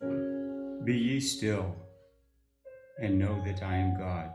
Be ye still, and know that I am God.